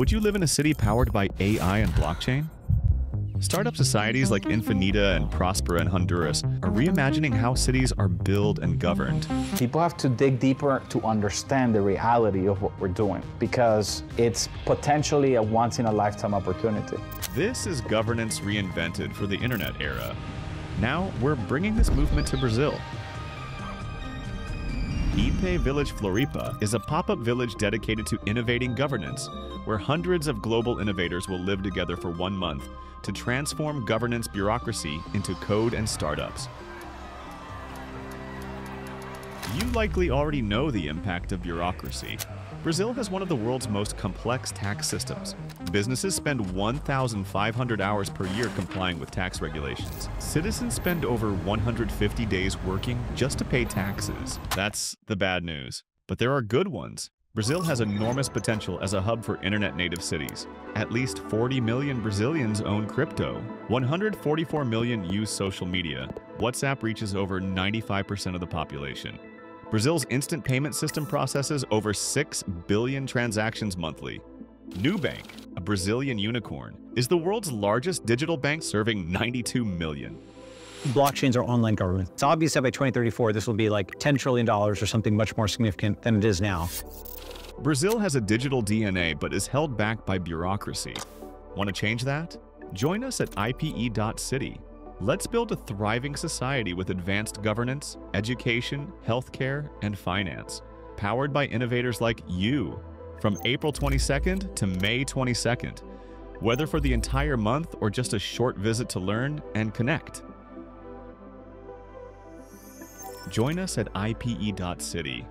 Would you live in a city powered by AI and blockchain? Startup societies like Infinita and Prospera in Honduras are reimagining how cities are built and governed. People have to dig deeper to understand the reality of what we're doing because it's potentially a once in a lifetime opportunity. This is governance reinvented for the internet era. Now we're bringing this movement to Brazil. Ipê Village Floripa is a pop-up village dedicated to innovating governance, where hundreds of global innovators will live together for one month to transform governance bureaucracy into code and startups. You likely already know the impact of bureaucracy. Brazil has one of the world's most complex tax systems. Businesses spend 1,500 hours per year complying with tax regulations. Citizens spend over 150 days working just to pay taxes. That's the bad news. But there are good ones. Brazil has enormous potential as a hub for internet native cities. At least 40 million Brazilians own crypto. 144 million use social media. WhatsApp reaches over 95% of the population. Brazil's instant payment system processes over 6 billion transactions monthly. Nubank, a Brazilian unicorn, is the world's largest digital bank serving 92 million. Blockchains are online government. It's obvious that by 2034, this will be like $10 trillion or something much more significant than it is now. Brazil has a digital DNA but is held back by bureaucracy. Want to change that? Join us at IPE.city. Let's build a thriving society with advanced governance, education, healthcare, and finance, powered by innovators like you. From April 22nd to May 22nd, whether for the entire month or just a short visit to learn and connect. Join us at IPE.city